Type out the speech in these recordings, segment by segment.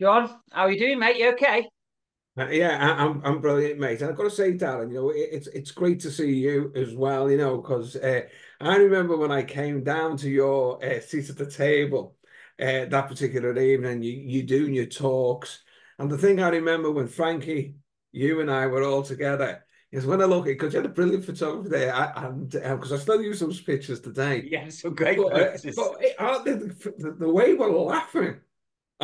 John, how are you doing, mate? You okay? Uh, yeah, I, I'm I'm brilliant, mate. And I've got to say, Darren, you know, it, it's it's great to see you as well. You know, because uh, I remember when I came down to your uh, seat at the table uh, that particular evening, you you doing your talks, and the thing I remember when Frankie, you and I were all together. Is when I look at because you had a brilliant photographer there, I, and because uh, I still use those pictures today. Yeah, some great but, uh, but it, the, the, the way we're laughing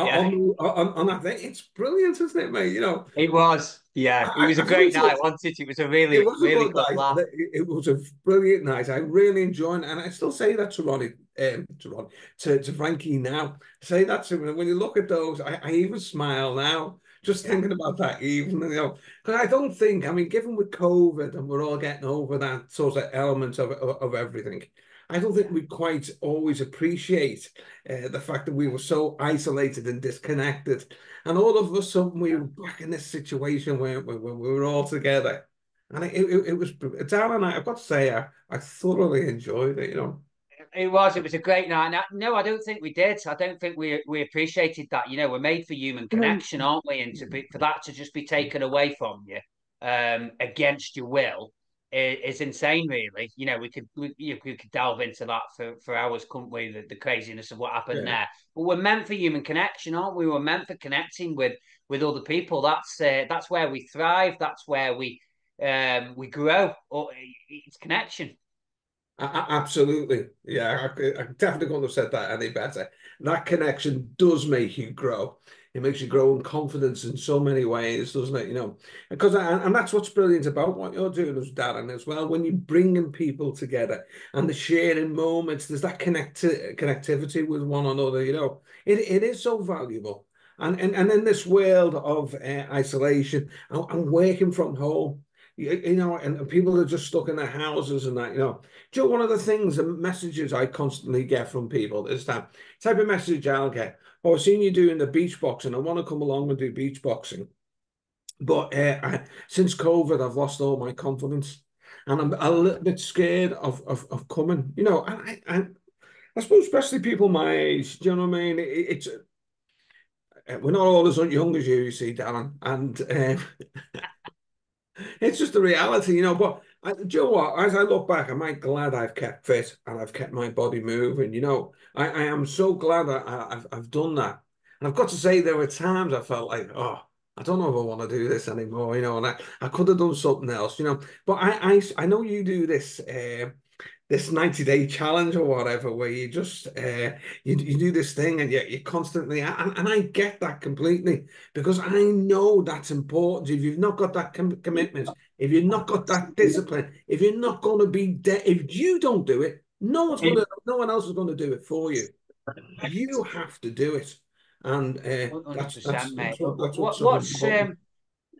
Yeah. on, on, on that thing. It's brilliant, isn't it, mate? You know, It was, yeah. It was a great night, it's- wasn't it? It was a really, it was a really good good night. laugh. It it was a brilliant night. I really enjoyed it, and I still say that to Ronnie, um, to Ronnie, to, to Frankie now. I say that to him. When you look at those, I, I even smile now. Just thinking about that evening, you know, because I don't think, I mean, given with COVID and we're all getting over that sort of element of, of, of everything, I don't think we quite always appreciate uh, the fact that we were so isolated and disconnected. And all of a sudden, we were back in this situation where, where, where we were all together. And it, it, it was, Dan and I, I've got to say, I, I thoroughly enjoyed it, you know. It was. It was a great night. Now, no, I don't think we did. I don't think we we appreciated that. You know, we're made for human connection, aren't we? And to be, for that to just be taken away from you, um, against your will, is, is insane. Really, you know, we could we, you- we could delve into that for, for hours, couldn't we? The, the craziness of what happened Yeah. there. But we're meant for human connection, aren't we? We're meant for connecting with with other people. That's uh, that's where we thrive. That's where we um we grow. Or it's connection. Absolutely. Yeah, I, I definitely couldn't have said that any better. That connection does make you grow. It makes you grow in confidence in so many ways, doesn't it? You know, because and, that's what's brilliant about what you're doing as Darren as well. When you're bringing people together and the sharing moments, there's that connect connectivity with one another. You know, it it is so valuable. And and, and in this world of uh, isolation and, and working from home, you, you know, and, and people are just stuck in their houses and that, you know. Joe, one of the things, the messages I constantly get from people is that type of message I'll get. Oh, I've seen you doing the beach boxing. I want to come along and do beach boxing. But uh, I, since COVID, I've lost all my confidence. And I'm a little bit scared of, of, of coming. You know, I, I, I suppose especially people my age, do you know what I mean? It, it's uh, we're not all as young as you, you see, Darren. And um, it's just the reality, you know. But I, do you know what? As I look back, I'm like glad I've kept fit and I've kept my body moving. You know, I, I am so glad I, I've I've done that. And I've got to say, there were times I felt like, oh, I don't know if I want to do this anymore. You know, and I, I could have done something else. You know, but I I, I know you do this. Uh, this 90 day challenge or whatever where you just uh you, you do this thing and you, you constantly and, and I get that completely because I know that's important. If you've not got that com- commitment if you've not got that discipline if you're not going to be de- if you don't do it no one's going to no one else is going to do it for you. You have to do it. And uh, that's, that's, that's what, that's What, what's so what's important. um,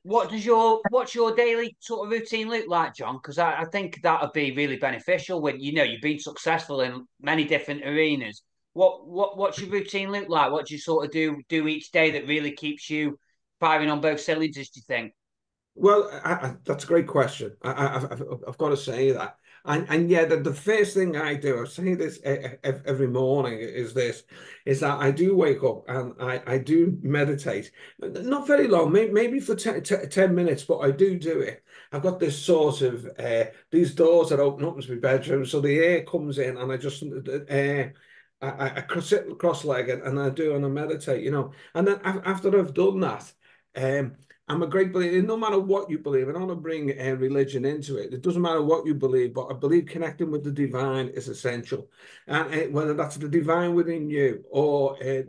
what does your what's your daily sort of routine look like, John? Because I, I think that would be really beneficial when you know you've been successful in many different arenas. What what what's your routine look like? What do you sort of do do each day that really keeps you firing on both cylinders? Do you think? Well, I, I, that's a great question. I, I've got to say that. And, and yeah, the, the first thing I do, I say this every morning, is this, is that I do wake up and I, I do meditate. Not very long, maybe, for 10, 10 minutes, but I do do it. I've got this sort of, uh, these doors that open up into my bedroom, so the air comes in and I just, uh, I, I cross- sit cross-legged and I do and I meditate, you know. And then after I've done that, um, I'm a great believer. No matter what you believe, I don't want to bring uh, religion into it. It doesn't matter what you believe, but I believe connecting with the divine is essential, and uh, whether that's the divine within you or uh,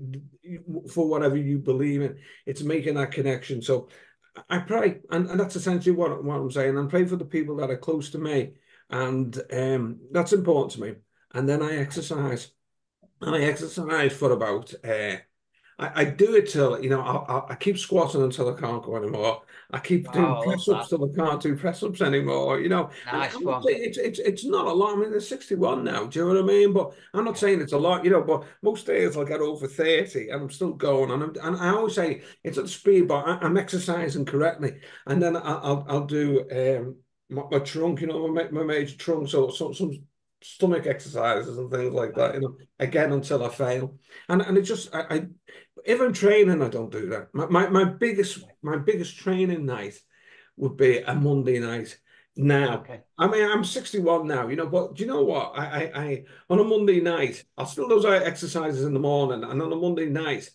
for whatever you believe in, it's making that connection. So I pray, and, and that's essentially what, what I'm saying. And pray for the people that are close to me, and um, that's important to me. And then I exercise, and I exercise for about. I, I do it till you know I, I, I keep squatting until I can't go anymore. I keep doing Oh, press ups till I can't do press ups anymore. You know, Nice it's it's it's not a lot. I mean, there's 61 now. Do you know what I mean? But I'm not saying it's a lot. You know, but most days I'll get over 30 and I'm still going. And I'm, and I always say it's at the speed, but I, I'm exercising correctly. And then I, I'll I'll do um my, my trunk. You know, my, my major trunk. So some some stomach exercises and things like that. You know, again until I fail, and and it just I, I if I'm training, I don't do that. My, my my biggest my biggest training night would be a Monday night. Now, okay. I mean, I'm 61 now, you know, but do you know what? I, I, I on a Monday night, I'll still do those exercises in the morning, and on a Monday night,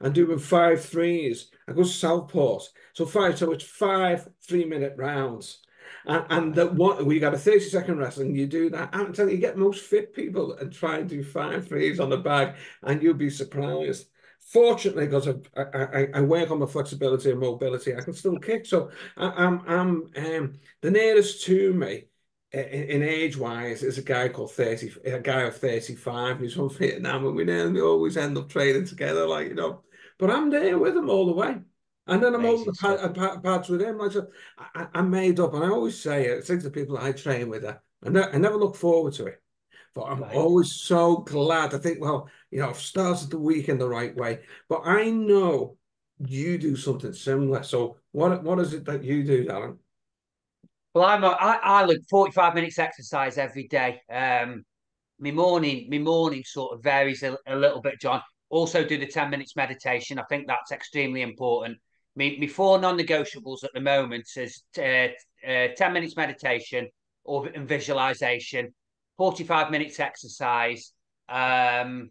I'm doing five threes. I go to Southport, so five, so it's five three minute rounds. And, and that what we got a 30 second rest and you do that. You, you get most fit people and try and do five five threes on the bag, and you'll be surprised. Fortunately, because I, I, I work on my flexibility and mobility, I can still kick. So I, am I'm, I'm um, the nearest to me in, in age wise is a guy called 30, a guy of 35. He's from Vietnam, and we nearly always end up training together, like you know. But I'm there with him all the way. And then I'm over the pads with him. I, just, I, I'm made up, and I always say it. Say to the people I train with, I, I never look forward to it. But I'm right. always so glad. I think, well, you know, I've started the week in the right way. But I know you do something similar. So what what is it that you do, Darren? Well, I'm a, I, I look 45 minutes exercise every day. Um, my morning, my morning sort of varies a, a little bit, John. Also do the 10 minutes meditation. I think that's extremely important. My, my four non-negotiables at the moment is uh, uh, 10 minutes meditation or and visualization 45 minutes exercise, um,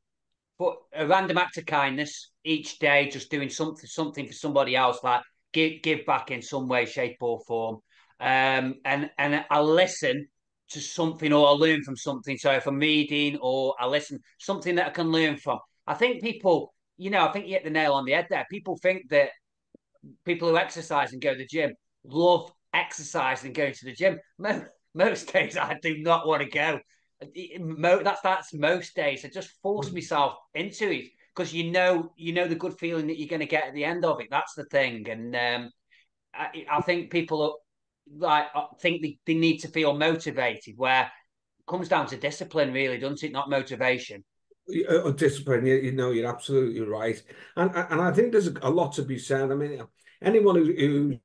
but a random act of kindness each day, just doing something something for somebody else, like give give back in some way, shape, or form. Um, and and I listen to something or I learn from something. So if I'm reading or I listen, something that I can learn from. I think people, you know, I think you hit the nail on the head there. People think that people who exercise and go to the gym love exercise and going to the gym most days I do not want to go. That's that's most days. I just force mm. myself into it because you know you know the good feeling that you're going to get at the end of it. That's the thing, and um, I, I, think people like think they, they need to feel motivated. Where it comes down to discipline, really, doesn't it? Not motivation. Uh, discipline, you, you know, you're absolutely right, and and I think there's a lot to be said. I mean, anyone who, who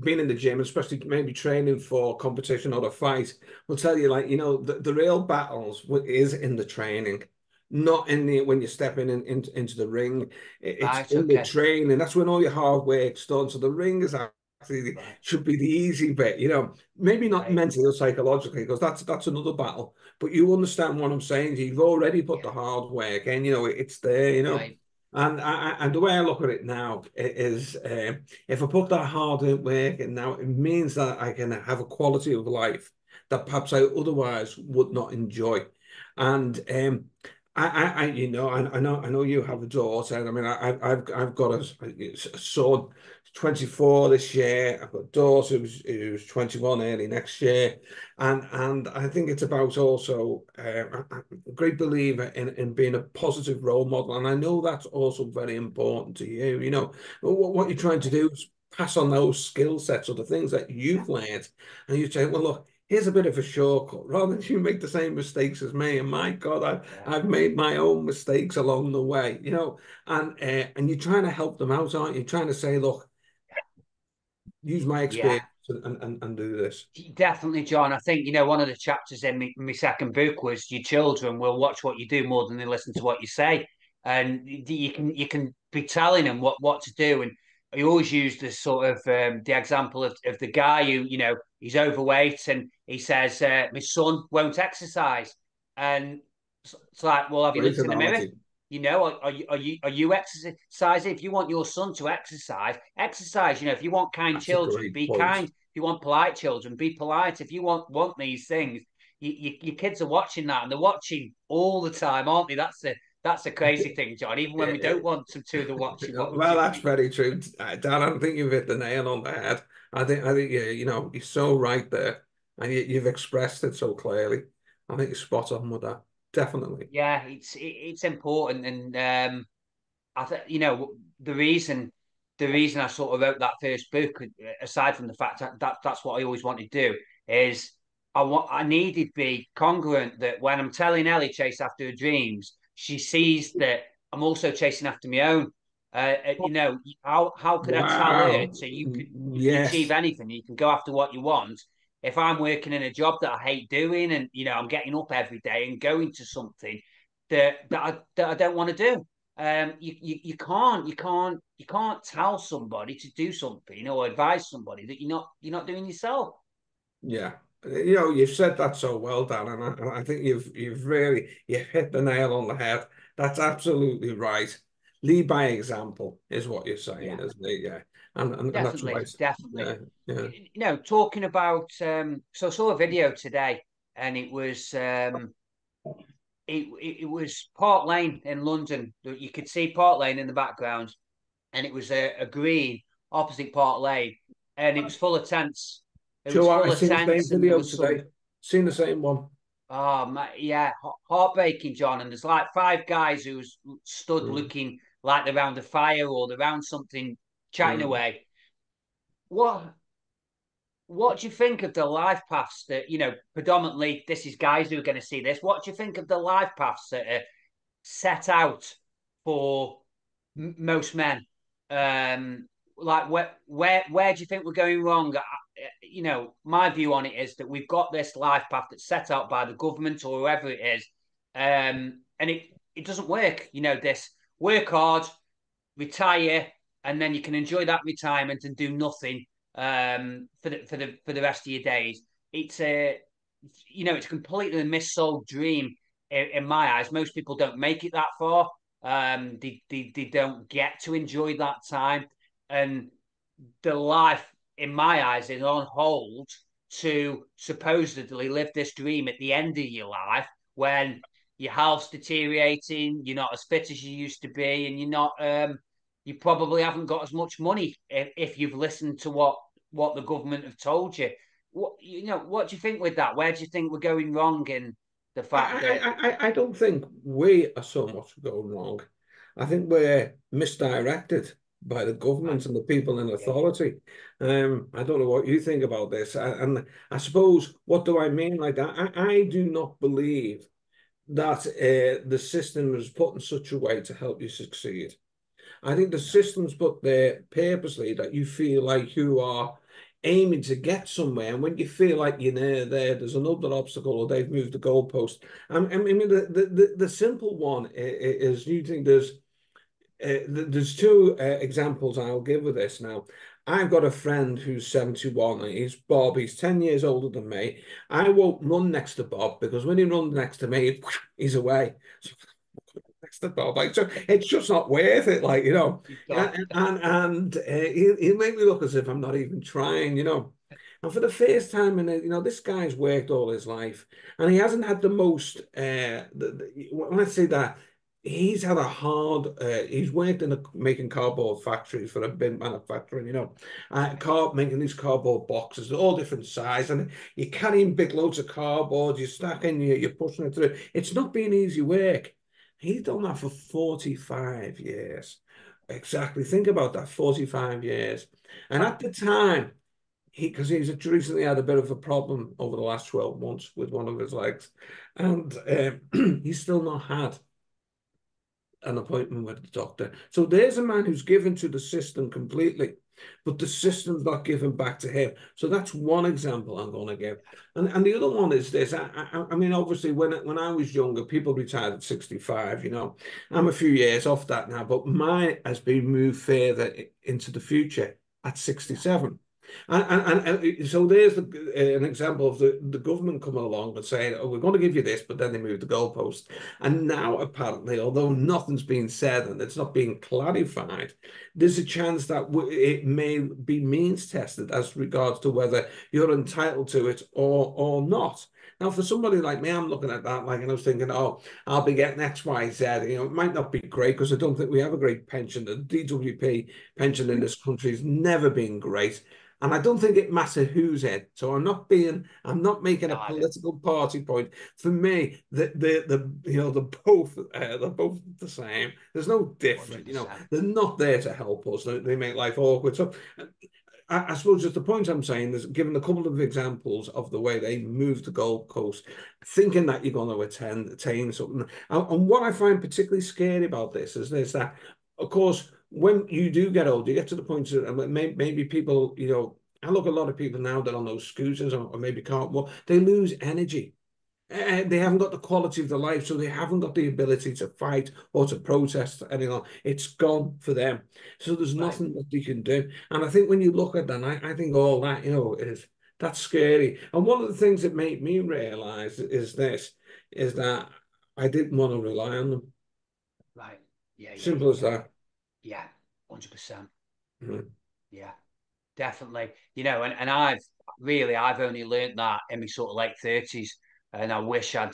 been in the gym, especially maybe training for competition or a fight, will tell you like you know the, the real battles is in the training, not in the when you're stepping in, in into the ring. It's right, in okay. the training. That's when all your hard work's done. So the ring is right. should be the easy bit. You know, maybe not right. mentally or psychologically because that's that's another battle. But you understand what I'm saying. You've already put yeah. the hard work, and you know it's there. You know. And I, and the way I look at it now is, uh, if I put that hard work in now, it means that I can have a quality of life that perhaps I otherwise would not enjoy. And um, I, I, you know, I, I know, I know you have a daughter. I mean, I, I've, I've got a, a son 24 this year. I've got a daughter who's, who's 21 early next year. And and I think it's about also uh, a great believer in, in being a positive role model. And I know that's also very important to you. You know, what, what you're trying to do is pass on those skill sets or the things that you've learned. And you say, well, look, here's a bit of a shortcut rather than you make the same mistakes as me and my god I've, I've made my own mistakes along the way you know and uh, and you're trying to help them out aren't you trying to say look use my experience yeah. and, and, and do this. Definitely, John. I think, you know, one of the chapters in my, my second book was your children will watch what you do more than they listen to what you say. And you can you can be telling them what, what to do. And I always use the sort of um, the example of, of the guy who, you know, he's overweight and he says, uh, my son won't exercise. And it's like, well, have you looked in the mirror? You know, are, are, you are you are you exercising? If you want your son to exercise, exercise. You know, if you want kind That's children, be point. kind. If you want polite children, be polite. If you want want these things, you, you, your kids are watching that, and they're watching all the time, aren't they? That's the that's a crazy thing, John. Even when we don't want them to, they're watching. well, that's very true, uh, Dan. I don't think you've hit the nail on the head. I think I think you you know you're so right there, and you, you've expressed it so clearly. I think you're spot on with that definitely. Yeah, it's it's important, and um, I think you know the reason the reason I sort of wrote that first book, aside from the fact that, that that's what I always wanted to do, is I want I needed to be congruent that when I'm telling Ellie chase after her dreams, she sees that I'm also chasing after my own. Uh, uh you know, how how could wow. I tell her so you could yes. achieve anything? You can go after what you want. If I'm working in a job that I hate doing, and you know I'm getting up every day and going to something that that I, that I don't want to do, um, you, you you can't you can't you can't tell somebody to do something or advise somebody that you're not you're not doing yourself. Yeah, you know you've said that so well, Dan, and I, and I think you've you've really you've hit the nail on the head. That's absolutely right. Lead by example is what you're saying, yeah. isn't it? Yeah. And, and, definitely, and that's definitely. Yeah, yeah. You know, talking about um, so I saw a video today, and it was um, it, it, it was Park Lane in London. You could see Park Lane in the background, and it was a, a green opposite Park Lane, and it was full of tents. It was full of tents. The video today. Some... Seen the same one. Oh my, yeah, heartbreaking, John. And there's like five guys who stood mm. looking like they're around a fire or they're around something, chatting mm. away. What what do you think of the life paths that you know predominantly this is guys who are going to see this what do you think of the life paths that are set out for m- most men um like where where where do you think we're going wrong you know my view on it is that we've got this life path that's set out by the government or whoever it is um and it it doesn't work you know this work hard retire and then you can enjoy that retirement and do nothing um, for the for the for the rest of your days. It's a you know it's completely a missold dream in, in, my eyes. Most people don't make it that far. Um, they, they they don't get to enjoy that time, and the life in my eyes is on hold to supposedly live this dream at the end of your life when your health's deteriorating, you're not as fit as you used to be, and you're not um, you probably haven't got as much money if, if you've listened to what what the government have told you. What you know, what do you think with that? Where do you think we're going wrong in the fact I, that I, I, I don't think we are so much going wrong. I think we're misdirected by the government and the people in authority. Um, I don't know what you think about this. And I suppose, what do I mean like that? I, I do not believe that uh, the system is put in such a way to help you succeed. I think the system's put there purposely that you feel like you are aiming to get somewhere, and when you feel like you're near there, there's another obstacle, or they've moved the goalpost. I mean, the the the, the simple one is you think there's uh, there's two uh, examples I'll give with this now. I've got a friend who's 71. He's Bob. He's 10 years older than me. I won't run next to Bob because when he runs next to me, he's away. So next to Bob. Like, so it's just not worth it. Like, you know, and and, and uh, he, he make me look as if I'm not even trying, you know. And for the first time, and you know, this guy's worked all his life, and he hasn't had the most. Uh, the, the, when I say that, he's had a hard. Uh, he's worked in a, making cardboard factories for a bin manufacturing. You know, uh, car making these cardboard boxes, all different size, and you're carrying big loads of cardboard. You're stacking, you're, you're pushing it through. It's not being easy work. He's done that for 45 years. Exactly. Think about that 45 years. And at the time, he because he's recently had a bit of a problem over the last 12 months with one of his legs. And um, he's still not had an appointment with the doctor. So there's a man who's given to the system completely but the system's not given back to him. So that's one example I'm going to give. And, and the other one is this. I, I, I, mean, obviously, when, when I was younger, people retired at 65, you know. I'm a few years off that now, but mine has been moved further into the future at 67. And, and, and, so there's the, uh, an example of the, the government coming along and saying, oh, we're going to give you this, but then they move the goalpost. And now, apparently, although nothing's been said and it's not being clarified, there's a chance that it may be means tested as regards to whether you're entitled to it or, or not. Now, for somebody like me, I'm looking at that like, and I was thinking, oh, I'll be getting X, Y, Z. You know, it might not be great because I don't think we have a great pension. The DWP pension in this country has never been great. And I don't think it matters who's head. So I'm not being, I'm not making a political party point. For me, the the the you know the both uh, they're both the same. There's no difference. 100%. You know, they're not there to help us. They, they make life awkward. So. I, I suppose just the point I'm saying is, given a couple of examples of the way they move the Gold Coast, thinking that you're going to attend, attain something, and, and what I find particularly scary about this is this that, of course, when you do get old, you get to the point that maybe people, you know, I look at a lot of people now that are on those scooters or, or maybe can't walk. They lose energy. Uh, they haven't got the quality of the life, so they haven't got the ability to fight or to protest any longer. It's gone for them. So there's right. nothing that they can do. And I think when you look at that, I, I think all that, you know, is that's scary. And one of the things that made me realize is this is that I didn't want to rely on them. Right. Yeah. yeah Simple yeah. as that. Yeah. 100%. mm Yeah. Definitely. You know, and, and I've really, I've only learned that in my sort of late 30s and I wish I'd,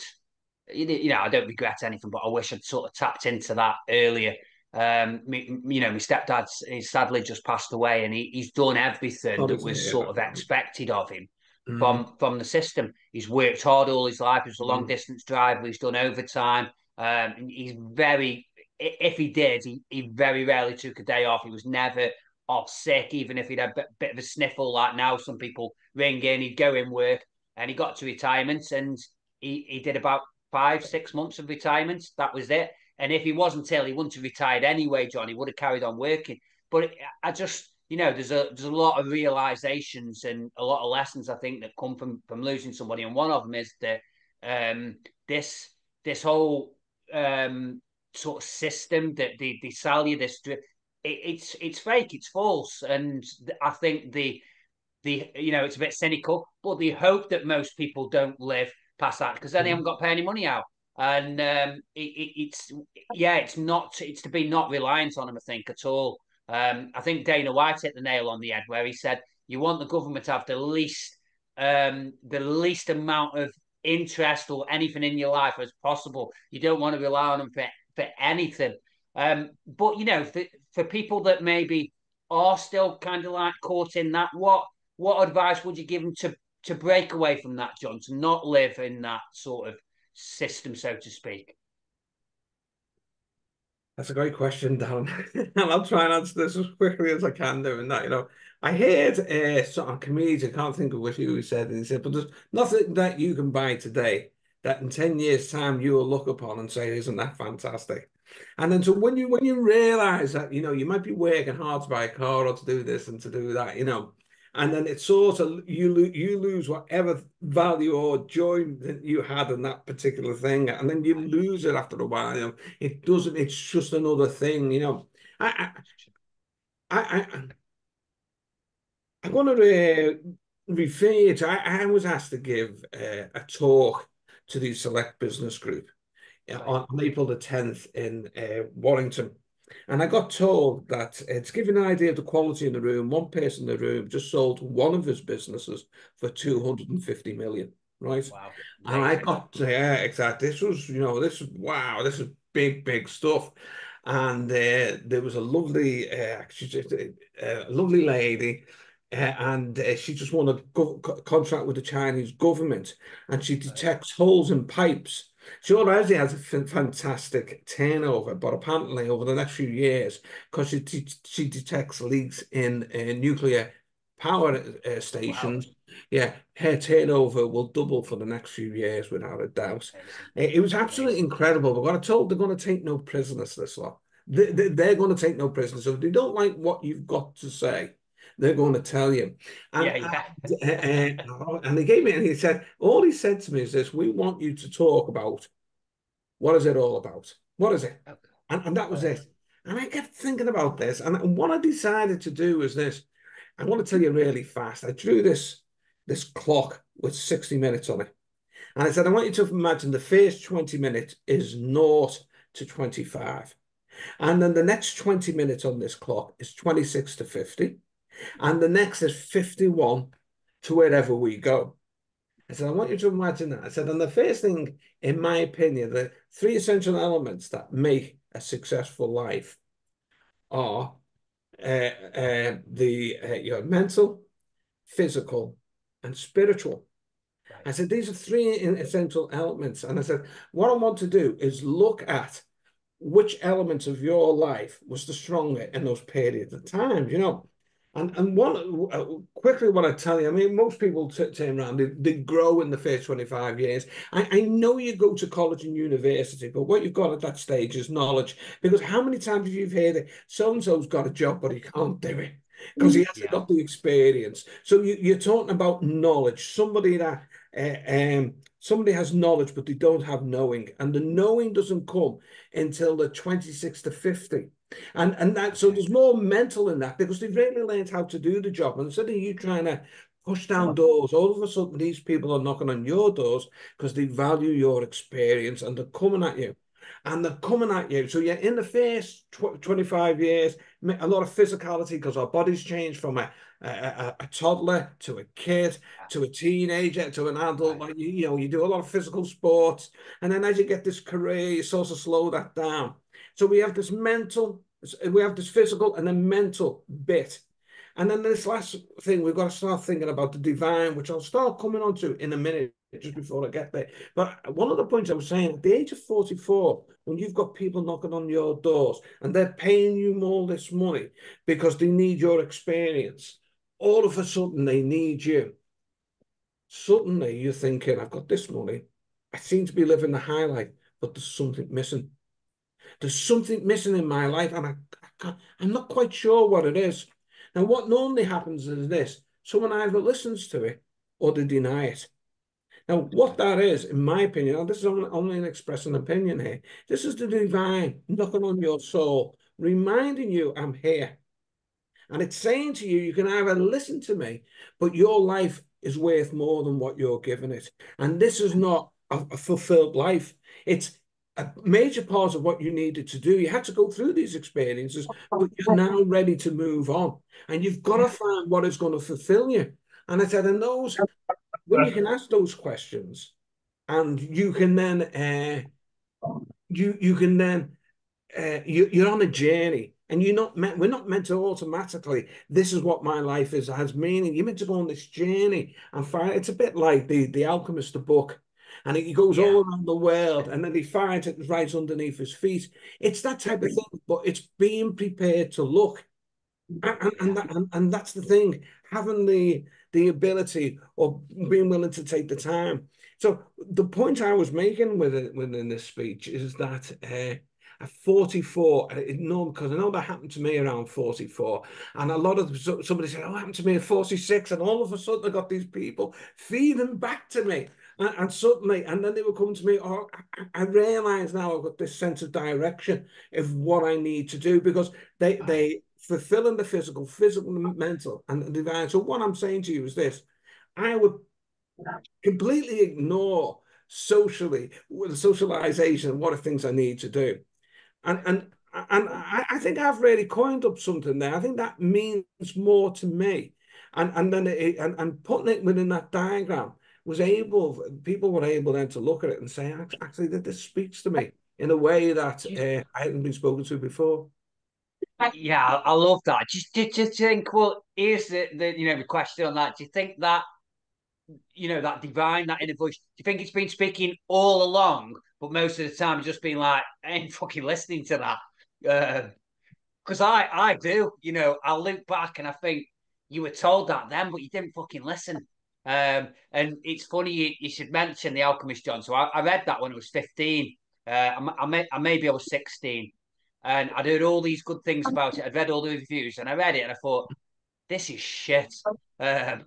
you know, I don't regret anything, but I wish I'd sort of tapped into that earlier. Um, me, you know, my stepdad is sadly just passed away, and he, he's done everything that was sort of expected of him mm. from from the system. He's worked hard all his life. He's a long mm. distance driver. He's done overtime. Um, he's very, if he did, he, he very rarely took a day off. He was never off sick, even if he'd had a bit of a sniffle. Like now, some people ring in, he'd go in work, and he got to retirement and he, he did about five, six months of retirement. That was it. And if he wasn't ill, he wouldn't have retired anyway, John. He would have carried on working. But I just, you know, there's a there's a lot of realizations and a lot of lessons I think that come from from losing somebody. And one of them is that um, this this whole um, sort of system that they, they sell you this it, it's it's fake, it's false, and I think the the you know it's a bit cynical, but the hope that most people don't live past that because then they haven't got to pay any money out. And um, it, it, it's yeah, it's not it's to be not reliant on them, I think, at all. Um, I think Dana White hit the nail on the head where he said you want the government to have the least um, the least amount of interest or anything in your life as possible. You don't want to rely on them for, for anything. Um, but you know, for, for people that maybe are still kind of like caught in that, what what advice would you give them to to break away from that, John, to not live in that sort of system, so to speak? That's a great question, Dan. and I'll try and answer this as quickly as I can doing that. You know, I heard uh, some comedian, I can't think of which he said, and he said, but there's nothing that you can buy today that in 10 years' time you will look upon and say, isn't that fantastic? And then so when you when you realize that, you know, you might be working hard to buy a car or to do this and to do that, you know, and then it's sort of you lo- you lose whatever value or joy that you had in that particular thing, and then you lose it after a while. You know, it doesn't. It's just another thing. You know, I I I. I I'm going to uh, refer to. I, I was asked to give uh, a talk to the Select Business Group uh, on April the 10th in uh, Warrington. And I got told that it's giving an idea of the quality in the room. One person in the room just sold one of his businesses for 250 million, right? Wow. And I got, yeah, exactly. This was, you know, this, is wow, this is big, big stuff. And uh, there was a lovely, uh, she's a, a lovely lady uh, and uh, she just won a go- contract with the Chinese government, and she detects holes in pipes she already has a fantastic turnover, but apparently over the next few years, because she she detects leaks in uh, nuclear power uh, stations, wow. yeah, her turnover will double for the next few years without a doubt. It, it was absolutely incredible. But what I told, they're going to take no prisoners. This lot, they, they, they're going to take no prisoners. So if they don't like what you've got to say, they're going to tell you. And, yeah, yeah. uh, and they gave me, and he said, all he said to me is this: we want you to talk about what is it all about? What is it? And, and that was it. And I kept thinking about this, and what I decided to do was this. I want to tell you really fast. I drew this this clock with 60 minutes on it. And I said, I want you to imagine the first 20 minutes is naught to 25. And then the next 20 minutes on this clock is 26 to 50 and the next is 51 to wherever we go. I said, I want you to imagine that. I said, and the first thing, in my opinion, the three essential elements that make a successful life are uh, uh, the uh, your mental, physical, and spiritual. I said, these are three essential elements. And I said, what I want to do is look at which elements of your life was the stronger in those periods of time. You know, and and one uh, quickly, what I tell you, I mean, most people turn around, they, they grow in the first 25 years. I, I know you go to college and university, but what you've got at that stage is knowledge. Because how many times have you heard it? So and so's got a job, but he can't do it. because he hasn't yeah. got the experience. So you, are talking about knowledge. Somebody that uh, um, somebody has knowledge, but they don't have knowing, and the knowing doesn't come until the 26 to 50. And and that so there's more mental in that because they've really learned how to do the job. And instead of you trying to push down doors, all of a sudden these people are knocking on your doors because they value your experience and they're coming at you and they're coming at you. So you're in the first tw 25 years, a lot of physicality because our bodies change from a, a, a, toddler to a kid to a teenager to an adult. Like you, you know, you do a lot of physical sports, and then as you get this career, you sort of slow that down. So we have this mental, we have this physical and then mental bit. And then this last thing, we've got to start thinking about the divine, which I'll start coming on to in a minute just before I get there. But one of the points I was saying, at the age of 44, when you've got people knocking on your doors and they're paying you all this money because they need your experience, all of a sudden they need you. Suddenly you're thinking, I've got this money. I seem to be living the high life, but there's something missing. There's something missing in my life, and I, I I'm not quite sure what it is. Now, what normally happens is this someone either listens to it or they deny it. Now, what that is, in my opinion, and this is only an expressing opinion here, this is the divine knocking on your soul, reminding you, I'm here. And it's saying to you, you can either listen to me, but your life is worth more than what you're giving it. And this is not a, a fulfilled life. It's a major part of what you needed to do. You had to go through these experiences, but you're now ready to move on. And you've got to find what is going to fulfill you. And I said, and those when you can ask those questions, and you can then uh, you you can then uh, you, you're on a journey, and you're not meant. We're not meant to automatically. This is what my life is has meaning. You're meant to go on this journey and find. It's a bit like the the Alchemist, the book and he goes yeah. all around the world and then he finds it right underneath his feet. It's that type of thing, but it's being prepared to look. And, and, that, and, and that's the thing, having the the ability or being willing to take the time. So the point I was making within, within this speech is that uh, at 44, no, because I know that happened to me around 44, and a lot of somebody said, "Oh, happened to me at 46," and all of a sudden I got these people feeding back to me. And, and suddenly, and then they would come to me, oh, I, I realize now I've got this sense of direction of what I need to do because they, ah. they, fulfilling the physical, physical, and mental, and the divine. So what I'm saying to you is this: I would completely ignore socially the socialization, what are things I need to do, and and and I, I think I've really coined up something there. I think that means more to me, and and then it, and and putting it within that diagram was able people were able then to look at it and say actually that this speaks to me in a way that uh, I hadn't been spoken to before. Yeah, I love that. Just, just, just think. Well, here's the, the you know the question on that. Do you think that you know that divine, that inner voice? Do you think it's been speaking all along, but most of the time it's just been like, I ain't fucking listening to that. Because uh, I, I do. You know, I look back and I think you were told that then, but you didn't fucking listen. Um, and it's funny you, you, should mention the Alchemist, John. So I, I read that when I was fifteen. Uh, I, I, may, I maybe I was sixteen and I'd heard all these good things about it. I'd read all the reviews, and I read it, and I thought, "This is shit. Um,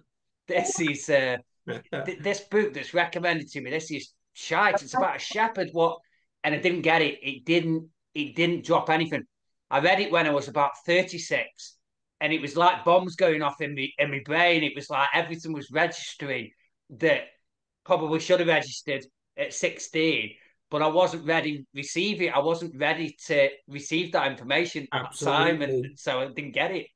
this is uh, th- this book that's recommended to me. This is shite. It's about a shepherd. What?" And I didn't get it. It didn't. It didn't drop anything. I read it when I was about thirty six, and it was like bombs going off in me in my brain. It was like everything was registering that probably should have registered at sixteen but I wasn't ready to receive it. I wasn't ready to receive that information absolutely. at the time, and so I didn't get it.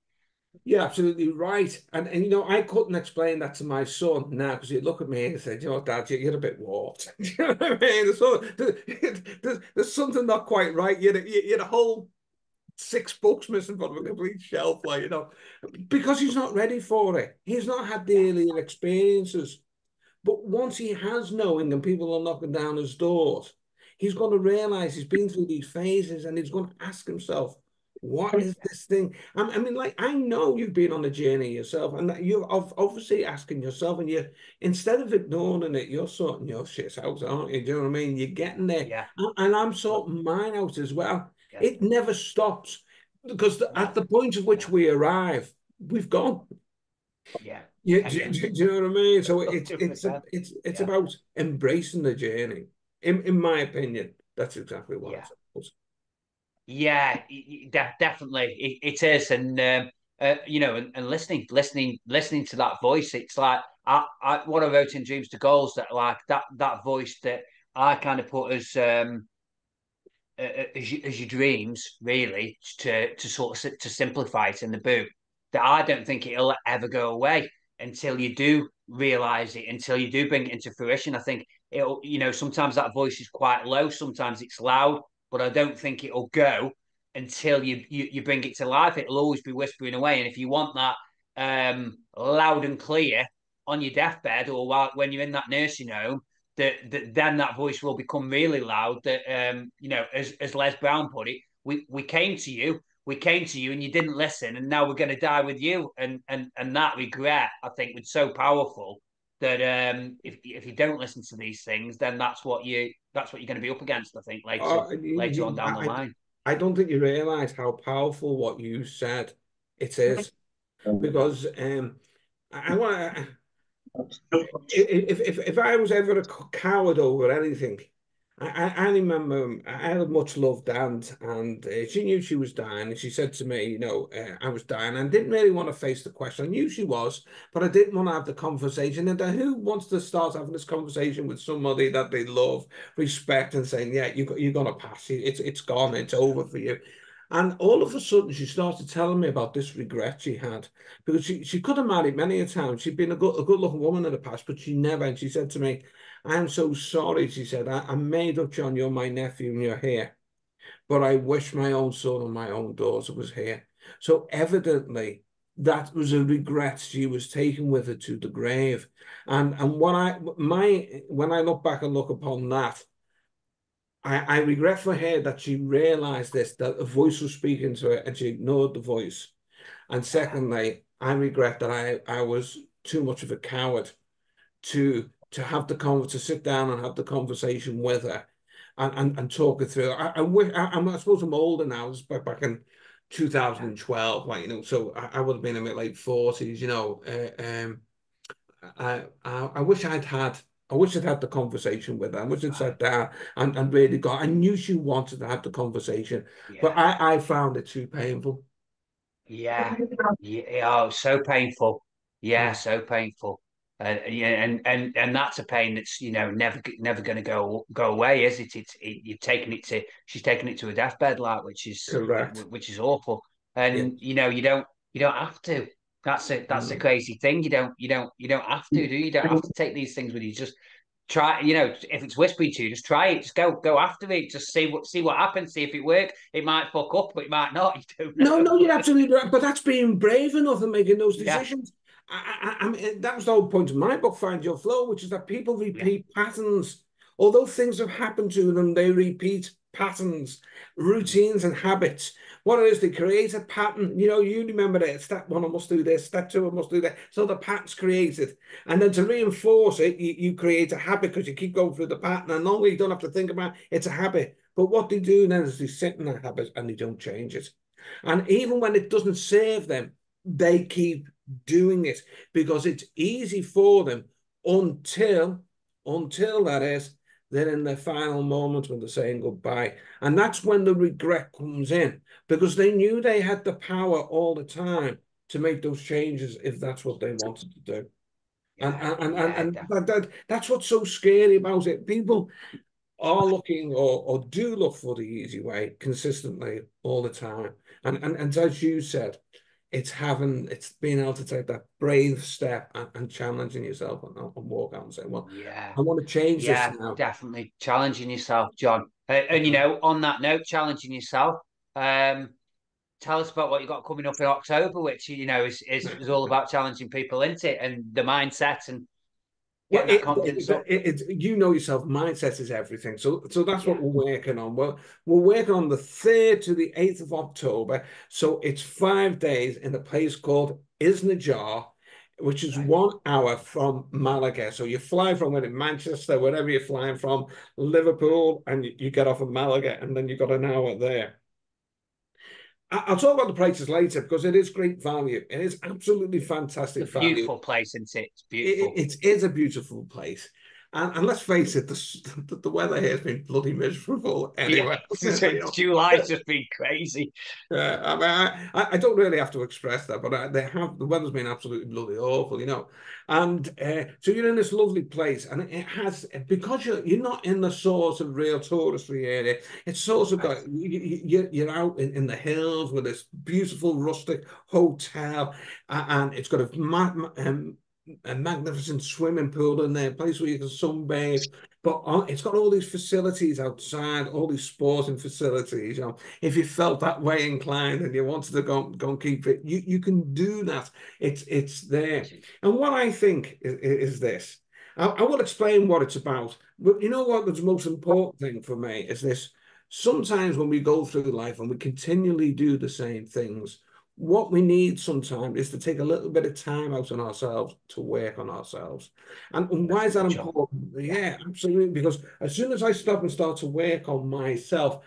Yeah, absolutely right. And and you know, I couldn't explain that to my son now because he'd look at me and say, you know, Dad, you're a bit warped. you know what I mean? There's, there's, there's, something not quite right. You had, a, you had a whole six books missing from a complete shelf, like you know, because he's not ready for it. He's not had the earlier experiences. But once he has knowing and people are knocking down his doors, he's going to realize he's been through these phases and he's going to ask himself, what is this thing? I mean, like, I know you've been on a journey yourself, and that you're obviously asking yourself, and you're instead of ignoring it, you're sorting your shit out, aren't you? Do you know what I mean? You're getting there. Yeah. And I'm sorting mine out as well. Yeah. It never stops because the, at the point at which we arrive, we've gone. Yeah. Yeah, do, do, do, you know what I mean? So it's it's it's it's yeah. about embracing the journey. In in my opinion, that's exactly what yeah. it's Yeah, definitely, it, it is, and um, uh, you know, and, and, listening, listening, listening to that voice, it's like I, I, what I wrote in Dreams to Goals that like that that voice that I kind of put as um as, as your dreams, really, to to sort of to simplify it in the book. That I don't think it'll ever go away until you do realize it, until you do bring it into fruition. I think it'll, you know, sometimes that voice is quite low, sometimes it's loud, but I don't think it'll go until you, you you bring it to life. It'll always be whispering away, and if you want that um, loud and clear on your deathbed or while when you're in that nursing home, that, that then that voice will become really loud. That um, you know, as as Les Brown put it, we we came to you, we came to you, and you didn't listen, and now we're going to die with you. And and and that regret, I think, was so powerful that um, if if you don't listen to these things, then that's what you that's what you're going to be up against. I think later oh, later on down I, the line. I don't think you realise how powerful what you said it is, because um, I, I want to if, if, if I was ever a coward over anything, I, I remember I had a much loved aunt, and uh, she knew she was dying, and she said to me, you know, uh, I was dying, and didn't really want to face the question. I knew she was, but I didn't want to have the conversation. And uh, who wants to start having this conversation with somebody that they love, respect, and saying, yeah, you you're gonna pass. It's it's gone. It's over for you. And all of a sudden, she started telling me about this regret she had because she, she could have married many a time. She'd been a good, a good looking woman in the past, but she never. And she said to me, I'm so sorry. She said, I, I made up, John, you're my nephew and you're here. But I wish my own son and my own daughter was here. So evidently, that was a regret she was taking with her to the grave. And and when I my when I look back and look upon that, I, I regret for her that she realized this, that a voice was speaking to her and she ignored the voice. And secondly, I regret that I, I was too much of a coward to to have the con to sit down and have the conversation with her and, and, and talk her through. I, I wish I, I'm I suppose I'm older now, this back back in 2012, like you know, so I, I would have been in my late 40s, you know. Uh, um I, I I wish I'd had I wish I'd had the conversation with her. I wish I'd sat down and, and really got. I knew she wanted to have the conversation, yeah. but I, I found it too painful. Yeah, yeah, oh, so painful. Yeah, so painful. Uh, yeah, and and and that's a pain that's you know never never going to go go away, is it? It's it, you're taking it to she's taking it to a deathbed, like which is correct, which is awful. And yeah. you know you don't you don't have to. That's it. That's mm. the crazy thing. You don't, you don't, you don't have to do. You don't have to take these things with you. Just try. You know, if it's whispering to you, just try it. Just go, go after it. Just see what, see what happens. See if it works. It might fuck up, but it might not. You don't. Know. No, no, you're absolutely right. But that's being brave enough and making those decisions. Yeah. I, I, I mean, that was the whole point of my book, Find Your Flow, which is that people repeat yeah. patterns. Although things have happened to them, they repeat patterns, routines, and habits. What it is, they create a pattern. You know, you remember that step one, I must do this, step two, I must do that. So the pattern's created. And then to reinforce it, you, you create a habit because you keep going through the pattern. And normally you don't have to think about it, it's a habit. But what they do then is they sit in that habit and they don't change it. And even when it doesn't serve them, they keep doing it because it's easy for them until, until that is, they're in their final moments when they're saying goodbye. And that's when the regret comes in because they knew they had the power all the time to make those changes if that's what they wanted to do. Yeah, and and, yeah, and, and that, that, that's what's so scary about it. People are looking or, or do look for the easy way consistently all the time. And, and, and as you said, it's having it's being able to take that brave step and, and challenging yourself and, and, walk out and say, "Well, yeah, I want to change yeah, this now." Definitely challenging yourself, John. Uh, and you know, on that note, challenging yourself. Um, tell us about what you got coming up in October, which you know is is, is all about challenging people into it and the mindset and well, it, it, it, it, you know yourself, mindset is everything. So, so that's yeah. what we're working on. Well, we're working on the third to the eighth of October. So it's five days in a place called Iznajar, which is right. one hour from Malaga. So you fly from where Manchester, wherever you're flying from, Liverpool, and you, you get off of Malaga, and then you've got an hour there. I'll talk about the prices later because it is great value. It is absolutely fantastic it's a value. Beautiful place, isn't it? It's beautiful. It, it is a beautiful place. And, and let's face it, the, the weather here has been bloody miserable anyway. July's just been crazy. Yeah, I mean, I, I don't really have to express that, but I, they have the weather's been absolutely bloody awful, you know. And uh, so you're in this lovely place, and it has because you're you're not in the sort of real touristy area. It's sort of got you, you're out in, in the hills with this beautiful rustic hotel, and it's got a um, a magnificent swimming pool in there, place where you can sunbathe. But it's got all these facilities outside, all these sporting facilities. You know, if you felt that way inclined and you wanted to go, go and keep it, you, you can do that. It's it's there. And what I think is, is this. I, I will explain what it's about. But you know what? The most important thing for me is this. Sometimes when we go through life and we continually do the same things, what we need sometimes is to take a little bit of time out on ourselves to work on ourselves. And, and why is that important? Yeah, absolutely. Because as soon as I stop and start to work on myself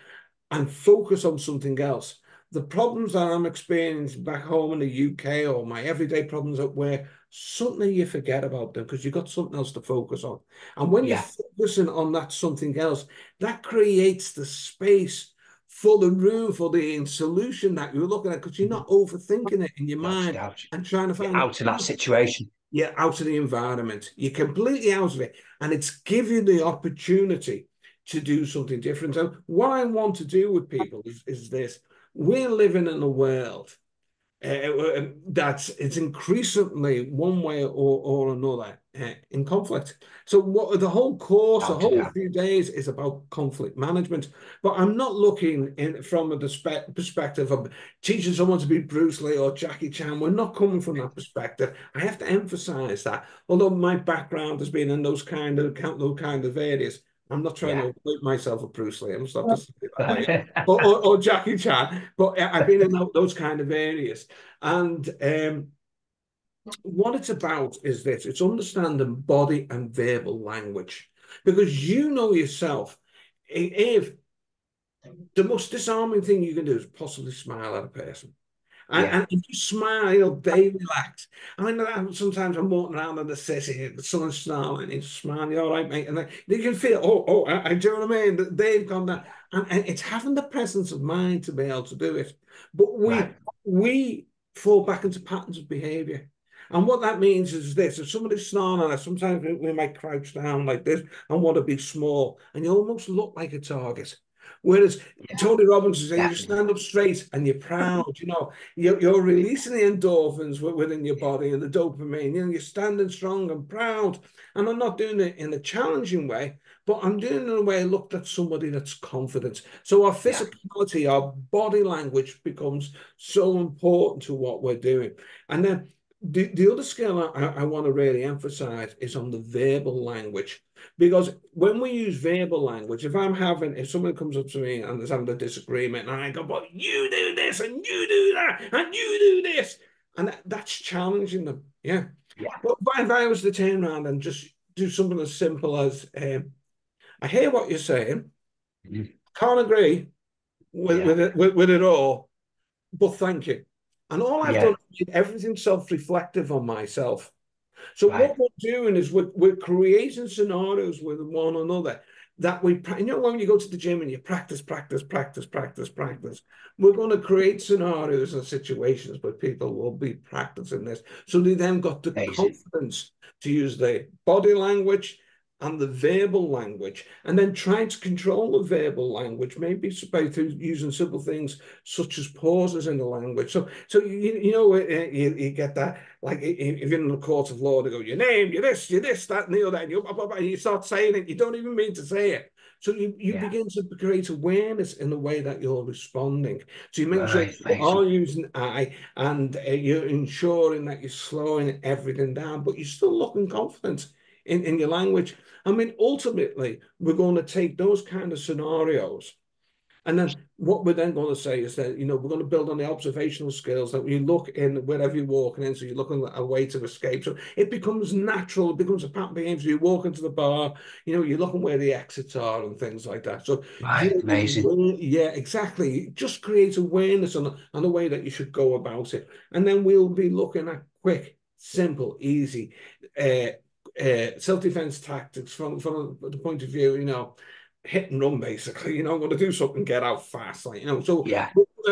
and focus on something else, the problems that I'm experiencing back home in the UK or my everyday problems at work, suddenly you forget about them because you've got something else to focus on. And when yeah. you're focusing on that something else, that creates the space for the room for the solution that you're looking at because you're not overthinking it in your mind and trying to find out of that situation. You're out of the environment. You're completely out of it. And it's giving the opportunity to do something different. So what I want to do with people is, is this. We're living in a world uh, uh that's it's increasingly one way or, or another uh, in conflict. So what the whole course, the whole few days is about conflict management. But I'm not looking in from a perspective of teaching someone to be Bruce Lee or Jackie Chan. We're not coming from that perspective. I have to emphasize that. Although my background has been in those kind of those kind of areas. I'm not trying yeah. to equate myself with Bruce Lee. I'm just not to or, or, or, Jackie Chan. But I've been in those kind of areas, and um, what it's about is this it's understanding body and verbal language because you know yourself if the most disarming thing you can do is possibly smile at a person and, yeah. and if you smile, they relax. I mean, sometimes I'm walking around in the city, someone's smiling, and smiling, all right, mate. And they, can feel, oh, oh, I, I, do you know what I mean? They've gone down. And, and, it's having the presence of mind to be able to do it. But we, right. we fall back into patterns of behavior. And what that means is this if somebody's snarling at us, sometimes we, we might crouch down like this and want to be small, and you almost look like a target. Whereas yeah. Tony Robbins is saying, you stand up straight and you're proud, you know, you're, you're releasing the endorphins within your body and the dopamine, you know, you're standing strong and proud. And I'm not doing it in a challenging way, but I'm doing it in a way I looked at somebody that's confident. So our physicality, yeah. our body language becomes so important to what we're doing. And then the, the other skill I, I want to really emphasize is on the verbal language. Because when we use verbal language, if I'm having, if someone comes up to me and there's having a disagreement, and I go, but you do this and you do that and you do this, and that, that's challenging them. Yeah. Yeah. But if I was to turn around and just do something as simple as, um, I hear what you're saying, mm-hmm. can't agree with, yeah. with, it, with, with it all, but thank you. And all I've yeah. done is everything self-reflective on myself. So right. what we're doing is we're, we're creating scenarios with one another that we, you know, when you go to the gym and you practice, practice, practice, practice, practice, we're going to create scenarios and situations where people will be practicing this. So they then got the Amazing. confidence to use their body language, and the verbal language, and then trying to control the verbal language, maybe by through using simple things such as pauses in the language. So, so you, you know, you, you get that, like if you're in the court of law, they go, your name, you're this, you're this, that, and the other, and you, and you start saying it, you don't even mean to say it. So you, you yeah. begin to create awareness in the way that you're responding. So you make right, sure you are using I and uh, you're ensuring that you're slowing everything down, but you're still looking confident in, in your language. I mean, ultimately, we're going to take those kind of scenarios And then what we're then going to say is that, you know, we're going to build on the observational skills that you look in wherever you're walking in, so you're looking at a way to escape. So it becomes natural, it becomes a pattern behavior. So you walk into the bar, you know, you're looking where the exits are and things like that. So right, amazing. Yeah, exactly. Just create awareness on, on the way that you should go about it. And then we'll be looking at quick, simple, easy, uh, uh, self-defense tactics from, from the point of view, you know, hit and run basically. You know, I'm going to do something, get out fast, like you know. So yeah,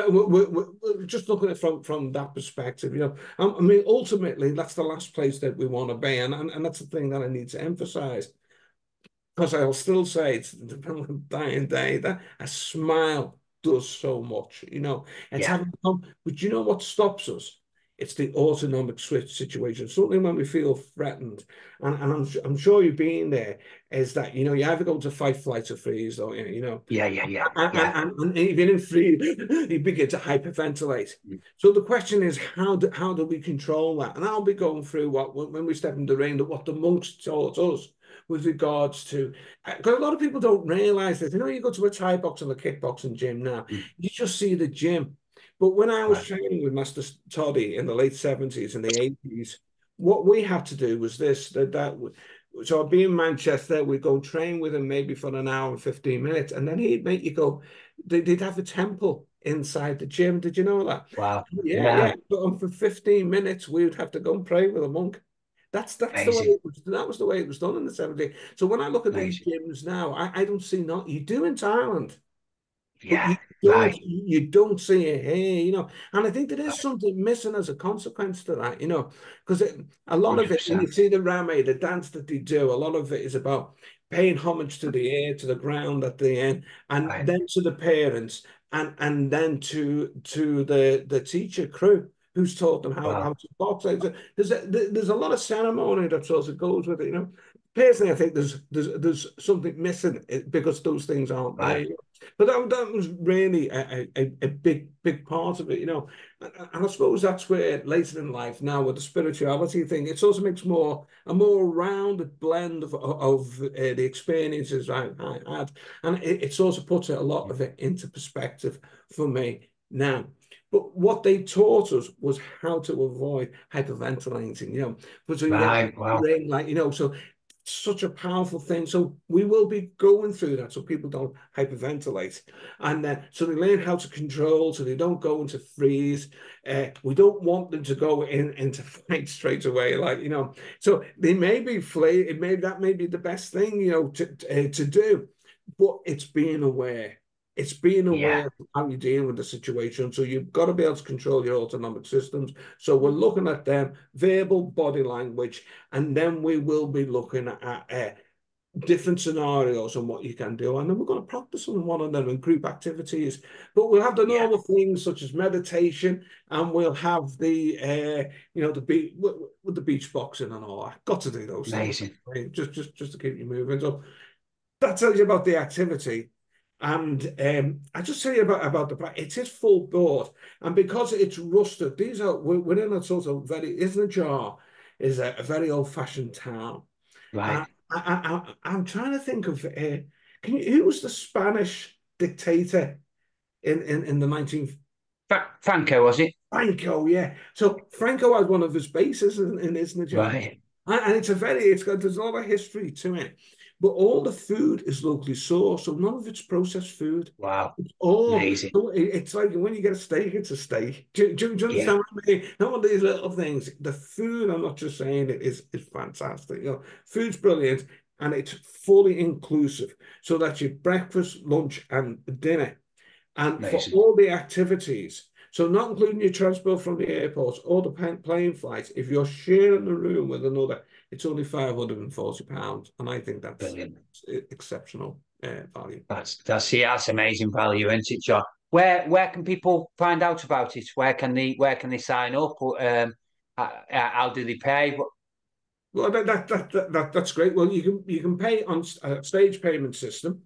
we're, we're, we're, just looking at it from from that perspective. You know, um, I mean, ultimately, that's the last place that we want to be, and and, and that's the thing that I need to emphasize. Because I'll still say it's the dying day that a smile does so much. You know, it's yeah. having but you know what stops us? It's the autonomic switch situation. Certainly when we feel threatened, and, and I'm, I'm sure you've been there, is that, you know, you either go to fight, flight, or freeze, don't you? You know? Yeah, yeah, yeah. And, yeah. and, and, if you're in freeze, you begin to hyperventilate. Mm. So the question is, how do, how do we control that? And I'll be going through what, when we step in the rain, what the monks taught us with regards to because a lot of people don't realize this. You know, you go to a Thai box and a kickboxing gym now, mm. you just see the gym but when I was right. training with Master Toddy in the late 70s and the 80s, what we had to do was this that, that so I'd be in Manchester, we'd go train with him maybe for an hour and 15 minutes, and then he'd make you go, they'd have a temple inside the gym. Did you know that? Wow. Yeah, yeah. yeah. But for 15 minutes, we would have to go and pray with a monk. That's that's Amazing. the way it was, that was the way it was done in the 70s. So when I look at Amazing. these gyms now, I, I don't see not you do in Thailand. Yeah, don't, you don't see it here, you know. And I think there is something missing as a consequence to that, you know, because a lot 100%. of it, when you see the Rame, the dance that they do, a lot of it is about paying homage to the air, to the ground at the end, and right. then to the parents, and and then to to the the teacher Kru who's taught them how, wow. how to box. There's a, there's a lot of ceremony that also goes with it, you know. Personally, I think there's there's there's something missing eh, because those things aren't right. there. But that, that was really a, a, a big, big part of it, you know. And, and I suppose that's where later in life now with the spirituality thing, it also makes more a more rounded blend of, of uh, the experiences I, I had. And it, it's also puts a lot of it into perspective for me now. But what they taught us was how to avoid hyperventilating, you know. But so right, wow. like, you know, so such a powerful thing. So we will be going through that so people don't hyperventilate. And then so they learn how to control so they don't go into freeze. Uh, we don't want them to go in into fight straight away, like you know. So they may be flay, it may that may be the best thing, you know, to uh, to do, but it's being aware it's being aware yeah. of how you're dealing with the situation. So you've got to be able to control your autonomic systems. So we're looking at them, verbal body language, and then we will be looking at uh, different scenarios and what you can do. And then we're going to practice on one of them in group activities. But we'll have the normal yeah. things such as meditation, and we'll have the, uh, you know, the beach with the beach boxing and all. I've got to do those Amazing. things just, just, just to keep you moving. So that tells you about the activity. And um, I just tell you about, about the it is full board, and because it's rusted, these are we're in a sort of very Iznajar is a, a very old fashioned town. Right. I, I, am trying to think of uh, can you, who was the Spanish dictator in in, in the 19th? Franco was it? Franco, yeah. So Franco had one of his bases in, in. Right. And it's a very, it's got, there's a lot of history to it. But all the food is locally sourced, so none of it's processed food. Wow, it's all amazing. It's like when you get a steak, it's a steak. Do, do, do you understand yeah. what I mean? Not of these little things. The food, I'm not just saying it is is fantastic. You know, food's brilliant and it's fully inclusive. So that's your breakfast, lunch, and dinner. And amazing. for all the activities, so not including your transport from the airport or the plane flights, if you're sharing a room with another, it's only five hundred and forty pounds, and I think that's Brilliant. exceptional uh, value. That's that's yeah, that's amazing value, isn't it, John? Where where can people find out about it? Where can they where can they sign up? Um, how do they pay? Well, that, that, that, that, that's great. Well, you can you can pay on a stage payment system.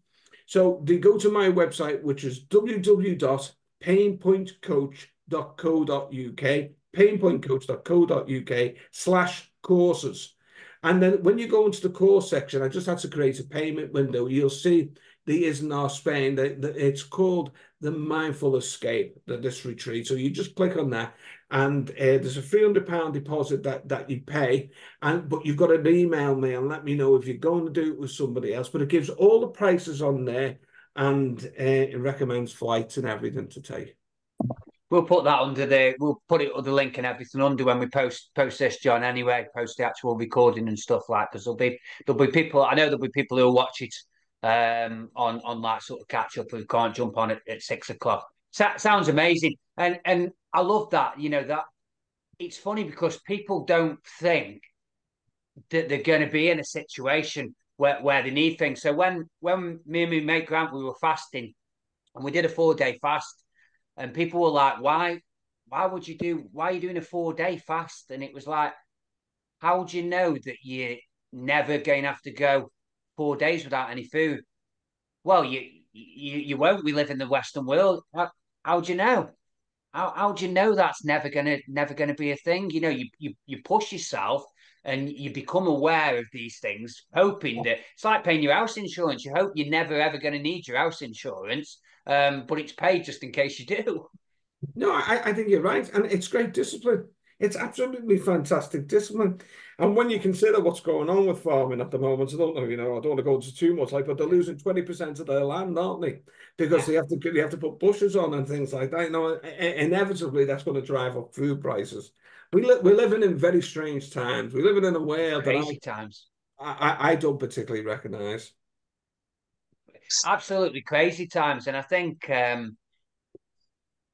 So they go to my website, which is www.painpointcoach.co.uk, painpointcoach.co.uk painpointcoach.co.uk slash courses. And then when you go into the course section, I just had to create a payment window. You'll see the Isnar Spain. The, the, it's called the Mindful Escape, the, this retreat. So you just click on that, and uh, there's a three hundred pound deposit that that you pay, and but you've got to email me and let me know if you're going to do it with somebody else. But it gives all the prices on there, and uh, it recommends flights and everything to take. We'll put that under the. We'll put it the link and everything under when we post post this, John. Anyway, post the actual recording and stuff like because there'll be there'll be people. I know there'll be people who'll watch it um, on on that sort of catch up who can't jump on it at six o'clock. So, sounds amazing, and and I love that. You know that it's funny because people don't think that they're going to be in a situation where, where they need things. So when when me and my mate Grant we were fasting, and we did a four day fast, and people were like, "Why, why would you do? Why are you doing a four day fast?" And it was like, "How do you know that you're never going to have to go four days without any food. Well, you you you won't. We live in the Western world. How, how do you know? How, how do you know that's never gonna never gonna be a thing? You know, you you you push yourself and you become aware of these things, hoping that it's like paying your house insurance. You hope you're never ever going to need your house insurance, um, but it's paid just in case you do. No, I, I think you're right, and it's great discipline. It's absolutely fantastic discipline. And when you consider what's going on with farming at the moment, I don't know, you know, I don't want to go into too much, like, but they're losing 20% of their land, aren't they? Because yeah. they have to they have to put bushes on and things like that. You know, inevitably that's going to drive up food prices. We li- we're living in very strange times. We're living in a world Crazy that I, times. I, I don't particularly recognise. Absolutely crazy times. And I think um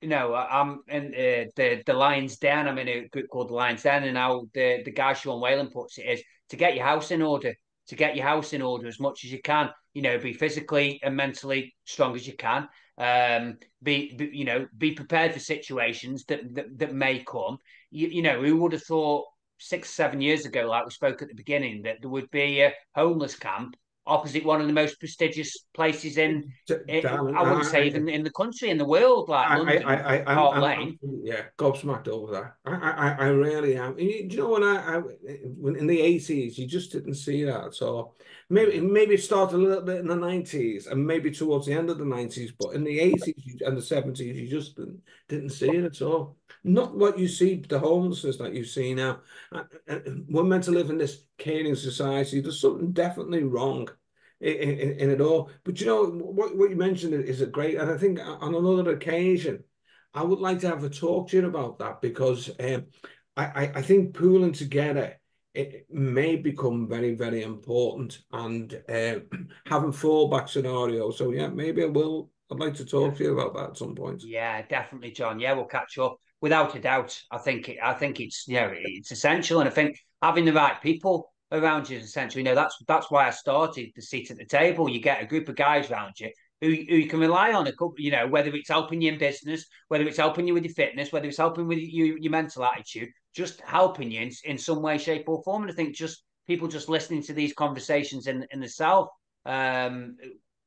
you know, I'm in uh, the the Lions Den. I'm in a group called the Lions Den, and now the the guy Sean Whalen puts it is to get your house in order, to get your house in order as much as you can. You know, be physically and mentally strong as you can. Um, be, be you know, be prepared for situations that that, that may come. You, you know, who would have thought six seven years ago, like we spoke at the beginning, that there would be a homeless camp opposite one of the most prestigious places in, in eh, I wouldn't say even in the country, in the world, like I, London, I, I, I, Park Lane. yeah, gobsmacked over that. I, I, I really am. Do you know when I, I when in the eighties, you just didn't see that. So maybe mm. maybe it started a little bit in the nineties, and maybe towards the end of the nineties, but in the eighties and the seventies, you just didn't, didn't see it at all. Not what you see, the homelessness that you see now. We're meant to live in this caring society. There's something definitely wrong in, in, in, it all. But you know what? What you mentioned is a great, and I think on another occasion, I would like to have a talk to you about that because um, I, I think pooling together it may become very very important and uh, having fallback scenarios. So yeah, maybe I will. I'd like to talk to you about that at some point. Yeah, definitely, John. Yeah, we'll catch up without a doubt. I think I think it's yeah, it's essential, and I think having the right people around you is essential. You know, that's that's why I started the seat at the table. You get a group of guys around you who, who you can rely on. A couple, you know, whether it's helping you in business, whether it's helping you with your fitness, whether it's helping with you, your mental attitude, just helping you in, in some way, shape, or form. And I think just people just listening to these conversations in in the south um,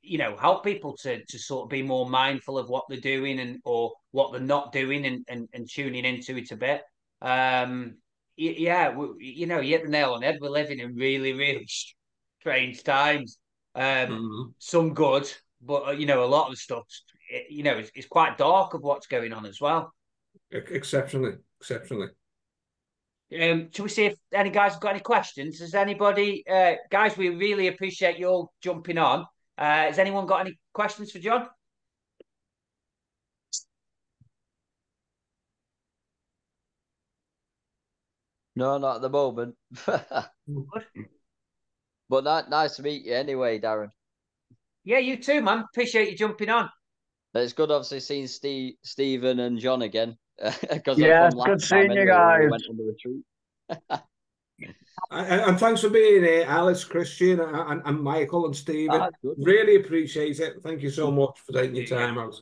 you know, help people to to sort of be more mindful of what they're doing and or what they're not doing and and, and tuning into it a bit. Um, yeah, you know, you hit the nail on the head. We're living in really, really strange times. Um, mm-hmm. Some good, but uh, you know, a lot of stuff, you know, it's, it's quite dark of what's going on as well. Exceptionally, exceptionally. Um, shall we see if any guys have got any questions? Has anybody, uh, guys? We really appreciate you all jumping on. Uh, has anyone got any questions for John? No, not at the moment. but that nice to meet you anyway, Darren. Yeah, you too, man. Appreciate you jumping on. It's good, obviously, seeing Steve, Stephen and John again. yeah, it's good seeing you guys. went on the retreat. and, and, thanks for being here, Alice, Christian, and, and Michael and Stephen. Ah, really appreciate it. Thank you so much for taking your time out.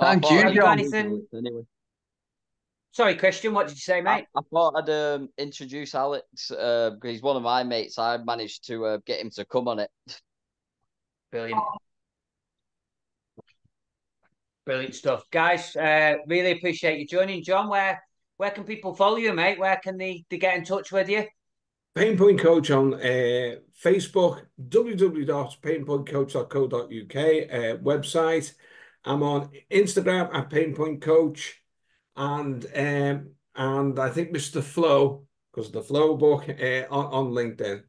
Thank oh, you, John. Anyway. Sorry, Christian, what did you say, mate? I, I thought I'd um, introduce Alex uh, because he's one of my mates. I managed to uh, get him to come on it. Brilliant. Brilliant stuff. Guys, uh, really appreciate you joining. John, where where can people follow you, mate? Where can they, they get in touch with you? Pain Point Coach on uh, Facebook, www.painpointcoach.co.uk uh, website. I'm on Instagram at Pain Point Coach, and um, and I think Mr. Flow because the Flow book uh, on, on LinkedIn.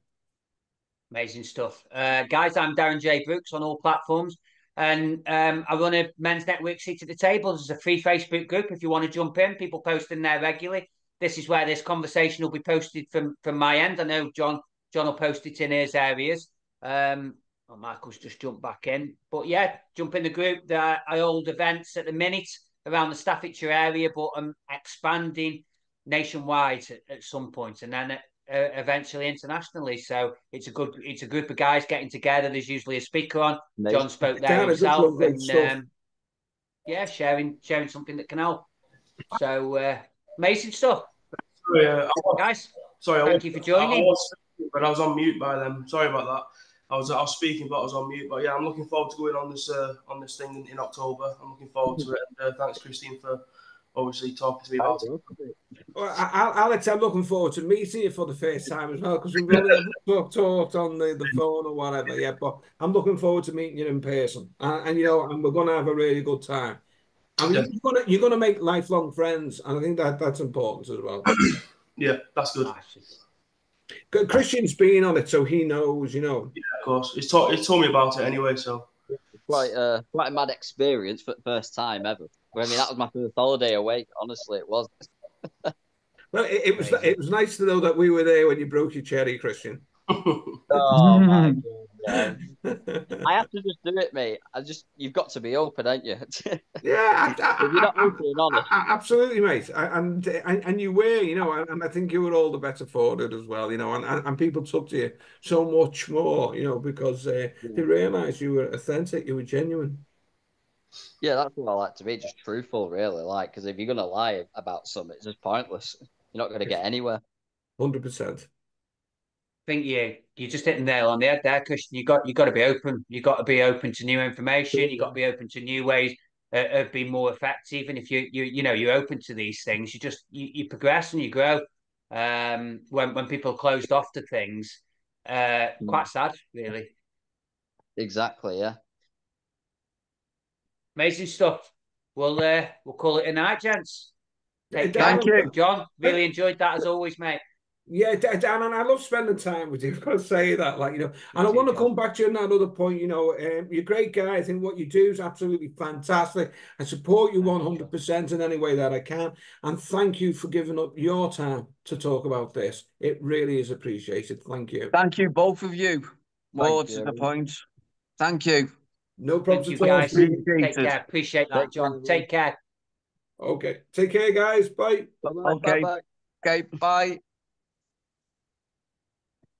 Amazing stuff, uh, guys. I'm Darren J Brookes on all platforms. And um, I run a men's network seat at the table. There's a free Facebook group if you want to jump in. People post in there regularly. This is where this conversation will be posted from from my end. I know John John will post it in his areas. Um, well, Michael's just jumped back in, but yeah, jump in the group. There I hold events at the minute around the Staffordshire area, but I'm expanding nationwide at, at some point, and then uh, eventually internationally. So it's a good it's a group of guys getting together. There's usually a speaker on. Nice. John spoke there himself, and um, yeah, sharing sharing something that can help. So uh, amazing stuff. Sorry, uh, guys. Sorry, thank you for joining. I was, but I was on mute by them. Sorry about that. I was I was speaking, but I was on mute. But yeah, I'm looking forward to going on this uh, on this thing in, in October. I'm looking forward to it. And uh, thanks, Christine, for obviously talking to me about it. Well, Alex, I'm looking forward to meeting you for the first time as well because we've only talked, talked on the, the phone or whatever. Yeah, but I'm looking forward to meeting you in person, and, and you know, and we're going to have a really good time. I mean, yeah. you're going to you're going to make lifelong friends, and I think that that's important as well. yeah, that's good. Christian's been on it, so he knows. You know. Yeah, of course. He's, ta- he's told me about it anyway, so. Quite, uh, quite a mad experience for the first time ever. I mean, that was my first holiday away. Honestly, it was. well, it, it was it was nice to know that we were there when you broke your cherry, Christian. oh my god! I have to just do it, mate. I just you've got to be open, ain't you? yeah, I, I, you're not open honest. absolutely, mate. and, and and you were, you know, and I think you were all the better for it as well, you know. And, and, people took to you so much more, you know, because uh, they realised you were authentic, you were genuine. Yeah, that's what I like to be, just truthful, really. Like, because if you're gonna lie about something, it's just pointless. You're not gonna get anywhere. Hundred percent. I think you you just hit the nail on the head there, Christian. You got you got to be open. You got to be open to new information. You got to be open to new ways uh, of being more effective. And if you you you know you're open to these things, you just you, you progress and you grow. Um, when when people closed off to things, uh, quite hmm. sad, really. Exactly. Yeah. Amazing stuff. We'll uh, we'll call it a night, gents. Take Thank care. you, John. Really enjoyed that as always, mate. Yeah, Dan, and I love spending time with you. I've got to say that, like you know, and I want to come back to you on that other point. You know, um, you're a great guy. I think what you do is absolutely fantastic. I support you 100 percent in any way that I can, and thank you for giving up your time to talk about this. It really is appreciated. Thank you. Thank you, both of you. More to the point. Thank you. No problem. Thank you, guys. Take care. Appreciate that, John. Take care. Okay. Take care, guys. Bye. Okay. Bye-bye. Okay. Bye.